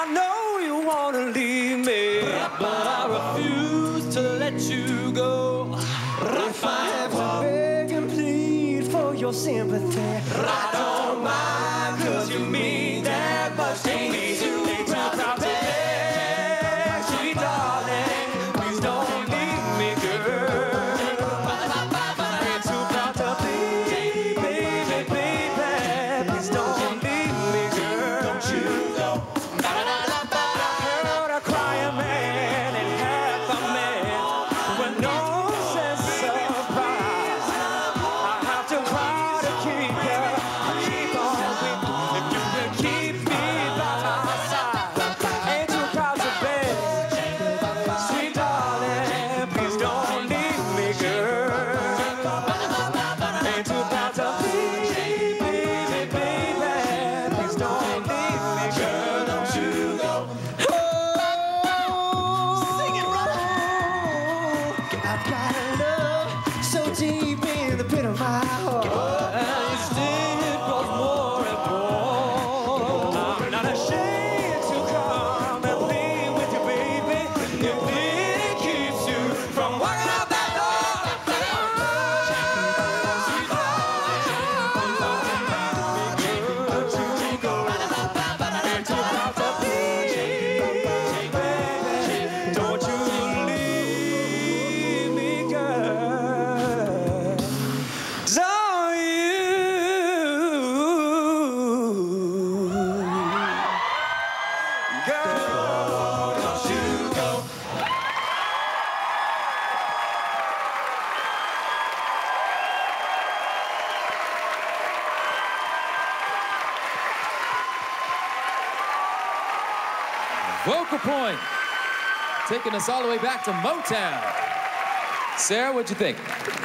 I know you want to leave me, but I refuse to let you go. If I have to beg and plead for your sympathy, I don't mind, cause you mean. Wow. Vocal Point, taking us all the way back to Motown. Sarah, what'd you think?